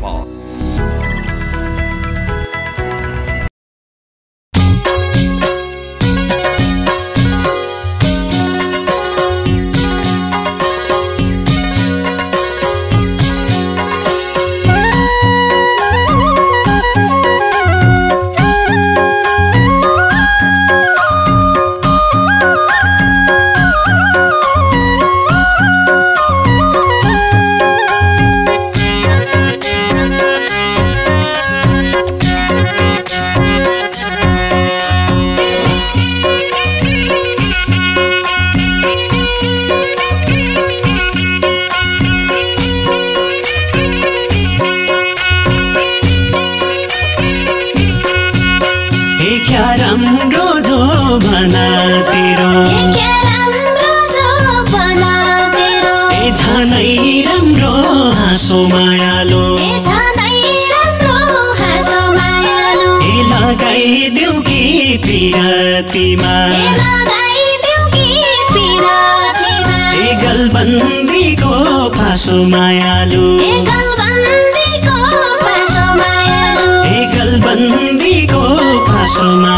报 क्या राम्रो जो भना ए झनै राम्रो हाँसो मायालो। ए लगाइदेऊ कि पिरातीमा। ए गलबन्दीको फासो मायालो।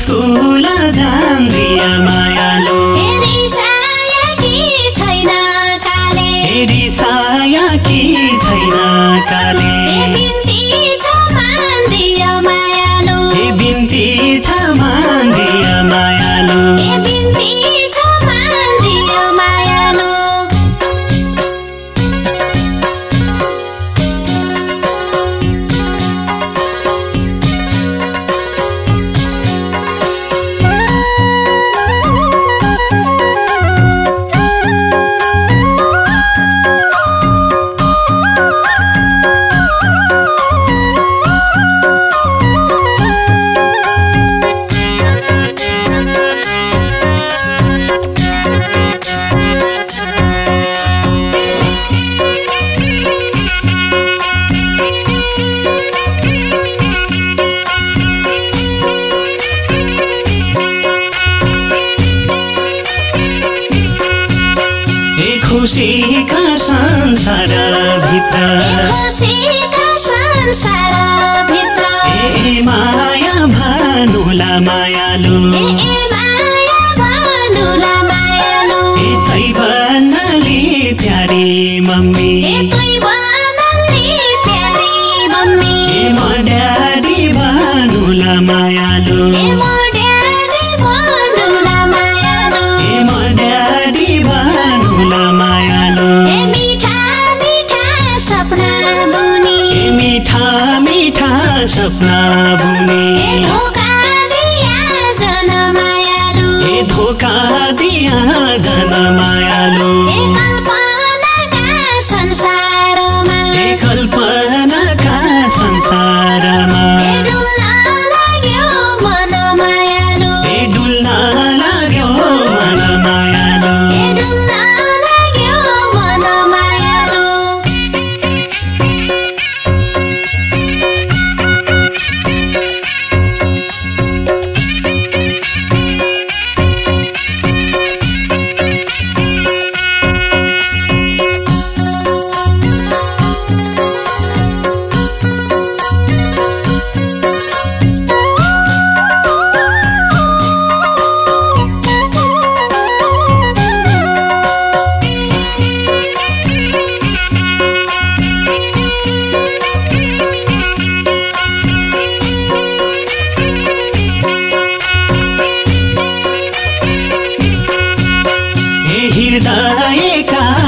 स्कुल मायालो। रिसाया छैन काले? छैन काले? खुसीका संसारभित्र। संसार भित्र ए माया भानुला मायालु ए माया भानुला।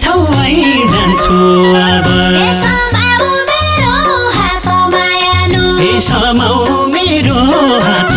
छौ भइरहन्छु अब। ए समाउ मेरो हात